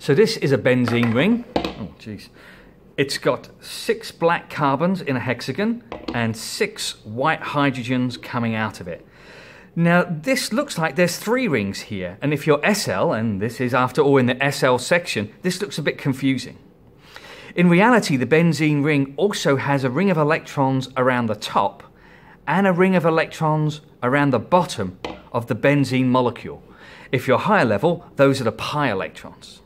So this is a benzene ring. Oh, jeez. It's got six black carbons in a hexagon and six white hydrogens coming out of it. Now, this looks like there's three rings here, and if you're SL, and this is after all in the SL section, this looks a bit confusing. In reality, the benzene ring also has a ring of electrons around the top and a ring of electrons around the bottom of the benzene molecule. If you're higher level, those are the pi electrons.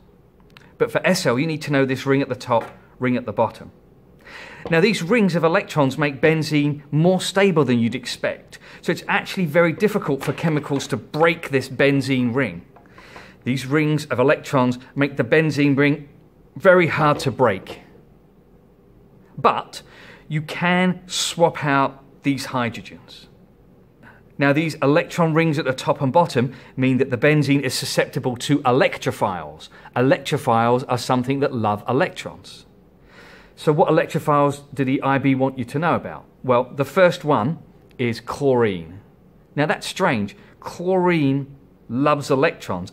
But for SL, you need to know this ring at the top, ring at the bottom. Now, these rings of electrons make benzene more stable than you'd expect, so it's actually very difficult for chemicals to break this benzene ring. These rings of electrons make the benzene ring very hard to break. But you can swap out these hydrogens. Now, these electron rings at the top and bottom mean that the benzene is susceptible to electrophiles. Electrophiles are something that love electrons. So, what electrophiles do the IB want you to know about? Well, the first one is chlorine. Now, that's strange. Chlorine loves electrons.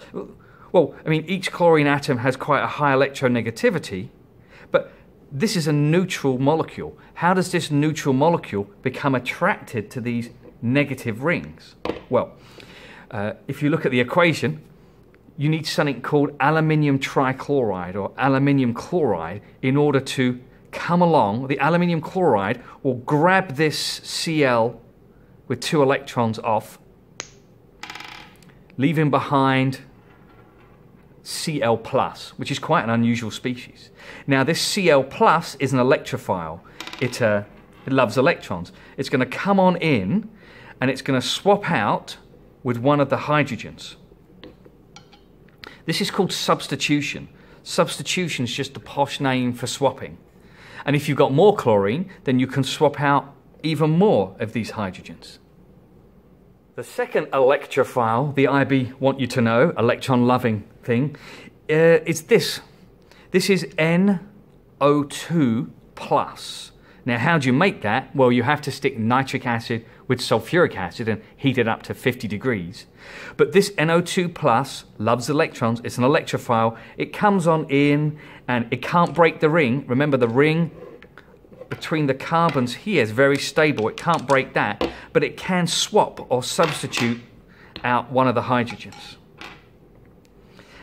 Well, I mean, each chlorine atom has quite a high electronegativity, but this is a neutral molecule. How does this neutral molecule become attracted to these negative rings? Well, uh, if you look at the equation, you need something called aluminium trichloride or aluminium chloride in order to come along. The aluminium chloride will grab this Cl with two electrons off, leaving behind Cl plus, which is quite an unusual species. Now, this Cl plus is an electrophile. It, uh, it loves electrons. It's going to come on in and it's going to swap out with one of the hydrogens. This is called substitution. Substitution is just a posh name for swapping. And if you've got more chlorine, then you can swap out even more of these hydrogens. The second electrophile the IB want you to know, electron loving thing, uh, is this. This is NO2 plus. Now, how do you make that? Well, you have to stick nitric acid with sulfuric acid and heat it up to 50 degrees. But this NO2 plus loves electrons. It's an electrophile. It comes on in and it can't break the ring. Remember, the ring between the carbons here is very stable. It can't break that, but it can swap or substitute out one of the hydrogens.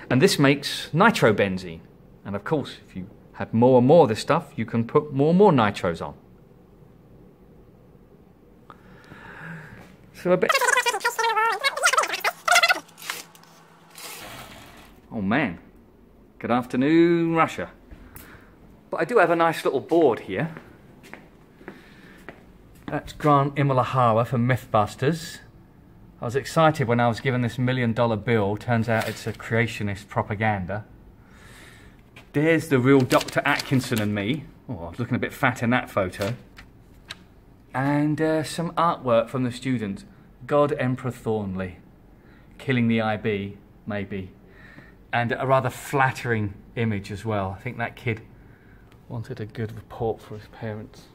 And this makes nitrobenzene. And of course, if you have more and more of this stuff, you can put more and more nitros on. So a bit. Oh man. Good afternoon, Russia. But I do have a nice little board here. That's Grant Imahara from Mythbusters. I was excited when I was given this million dollar bill. Turns out it's a creationist propaganda. There's the real Dr. Atkinson and me. Oh, I was looking a bit fat in that photo. And uh, some artwork from the students. God Emperor Thornley. Killing the IB, maybe. And a rather flattering image as well. I think that kid wanted a good report for his parents.